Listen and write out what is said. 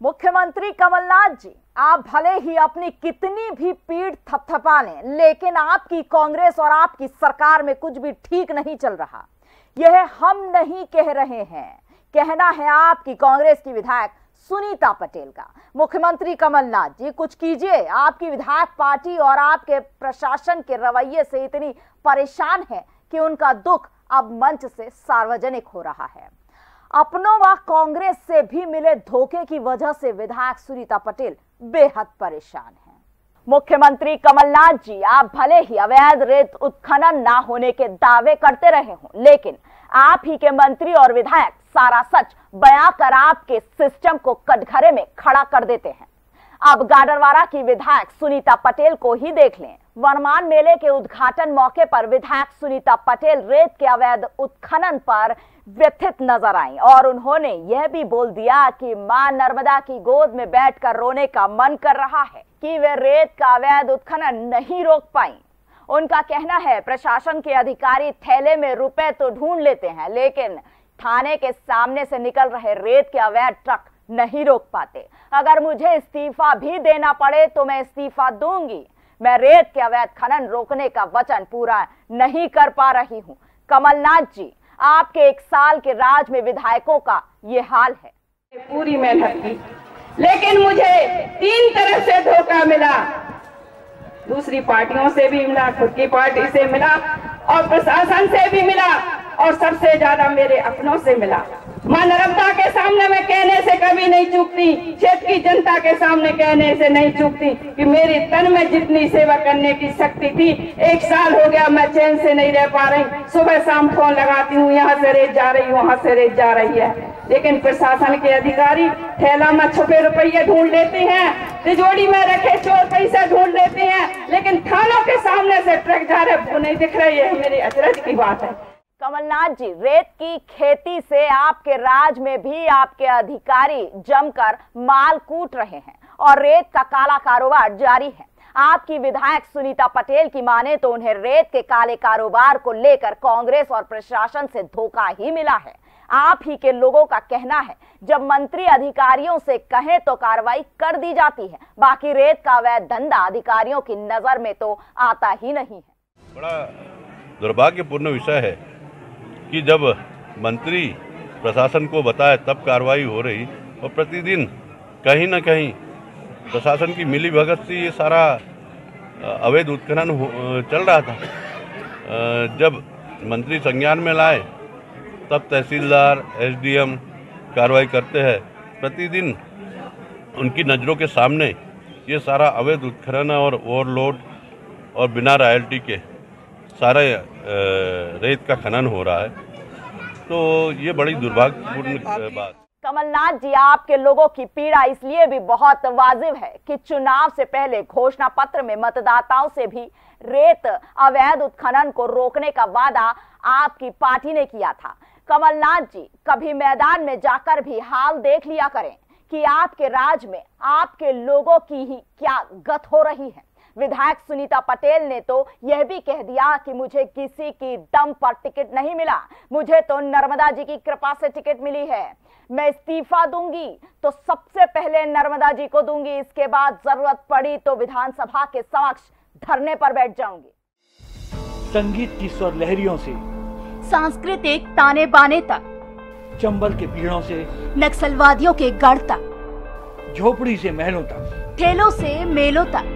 मुख्यमंत्री कमलनाथ जी, आप भले ही अपनी कितनी भी पीठ थपथपा लें लेकिन आपकी कांग्रेस और आपकी सरकार में कुछ भी ठीक नहीं चल रहा। यह हम नहीं कह रहे हैं। कहना है आपकी कांग्रेस की विधायक सुनीता पटेल का। मुख्यमंत्री कमलनाथ जी, कुछ कीजिए। आपकी विधायक पार्टी और आपके प्रशासन के रवैये से इतनी परेशान है कि उनका दुख अब मंच से सार्वजनिक हो रहा है। अपनों व कांग्रेस से भी मिले धोखे की वजह से विधायक सुनीता पटेल बेहद परेशान हैं। मुख्यमंत्री कमलनाथ जी, आप भले ही अवैध रेत उत्खनन ना होने के दावे करते रहे हों, लेकिन आप ही के मंत्री और विधायक सारा सच बयां कर आपके सिस्टम को कटघरे में खड़ा कर देते हैं। अब गाडरवारा की विधायक सुनीता पटेल को ही देख लें। वर्मान मेले के उद्घाटन मौके पर विधायक सुनीता पटेल रेत के अवैध उत्खनन पर व्यथित नज़र आई और उन्होंने यह भी बोल दिया कि माँ नर्मदा की गोद में बैठकर रोने का मन कर रहा है कि वे रेत का अवैध उत्खनन नहीं रोक पाई। उनका कहना है, प्रशासन के अधिकारी थैले में रुपए तो ढूंढ लेते हैं, लेकिन थाने के सामने से निकल रहे रेत के अवैध ट्रक नहीं रोक पाते। अगर मुझे इस्तीफा भी देना पड़े तो मैं इस्तीफा दूँगी। मैं रेत के अवैध खनन रोकने का वचन पूरा नहीं कर पा रही हूँ। कमलनाथ जी आपके एक साल के राज में विधायकों का ये हाल है। पूरी मेहनत की। लेकिन मुझे तीन तरह से धोखा मिला। दूसरी पार्टियों से भी मिला, खुद की पार्टी से मिला, और प्रशासन से भी मिला, और सबसे ज़्यादा मेरे अपनों से मिला। माँ नर्मदा के सामने मैं कहने से कभी नहीं चूकती, क्षेत्र की जनता के सामने कहने से नहीं चूकती कि मेरी तन में जितनी सेवा करने की शक्ति थी, एक साल हो गया मैं चैन से नहीं रह पा रही। सुबह शाम फ़ोन लगाती हूँ, यहाँ से रेत जा रही हूँ वहाँ से रेत जा रही है। लेकिन प्रशासन के अधिकारी थैला में छुपे रुपये ढूंढ लेते हैं, तिजोरी में रखे चोर पैसे ढूंढ लेते हैं, लेकिन थानों के सामने से ट्रक जा रहे, वो नहीं दिख रही है मेरी अचरज की बात है। कमलनाथ जी, रेत की खेती से आपके राज में भी आपके अधिकारी जमकर माल कूट रहे हैं और रेत का काला कारोबार जारी है। आपकी विधायक सुनीता पटेल की माने तो उन्हें रेत के काले कारोबार को लेकर कांग्रेस और प्रशासन से धोखा ही मिला है। आप ही के लोगों का कहना है, जब मंत्री अधिकारियों से कहें तो कार्रवाई कर दी जाती है। बाकी रेत का अवैध धंधा अधिकारियों की नज़र में तो आता ही नहीं है। बड़ा दुर्भाग्यपूर्ण विषय है कि जब मंत्री प्रशासन को बताए तब कार्रवाई हो रही और प्रतिदिन कहीं ना कहीं प्रशासन की मिली भगत से ये सारा अवैध उत्खनन चल रहा था। जब मंत्री संज्ञान में लाए, तब तहसीलदार, एसडीएम कार्रवाई करते हैं। प्रतिदिन उनकी नज़रों के सामने ये सारा अवैध उत्खनन और ओवरलोड और बिना रॉयल्टी के सारे रेत का खनन हो रहा है। तो ये बड़ी दुर्भाग्यपूर्ण बात। कमलनाथ जी आपके लोगों की पीड़ा इसलिए भी बहुत वाजिब है कि चुनाव से पहले घोषणा पत्र में मतदाताओं से भी रेत अवैध उत्खनन को रोकने का वादा आपकी पार्टी ने किया था। कमलनाथ जी कभी मैदान में जाकर भी हाल देख लिया करें कि आपके राज में आपके लोगों की ही क्या गत हो रही है। विधायक सुनीता पटेल ने तो यह भी कह दिया कि मुझे किसी की दम पर टिकट नहीं मिला। मुझे तो नर्मदा जी की कृपा से टिकट मिली है। मैं इस्तीफा दूँगी तो सबसे पहले नर्मदा जी को दूँगी इसके बाद ज़रूरत पड़ी तो विधानसभा के समक्ष धरने पर बैठ जाऊँगी। संगीत की स्वर लहरियों से सांस्कृतिक ताने बाने तक चंबल के पीड़ों से नक्सलवादियों के गढ़ तक झोपड़ी से महलों तक। ठेलों से मेलों तक।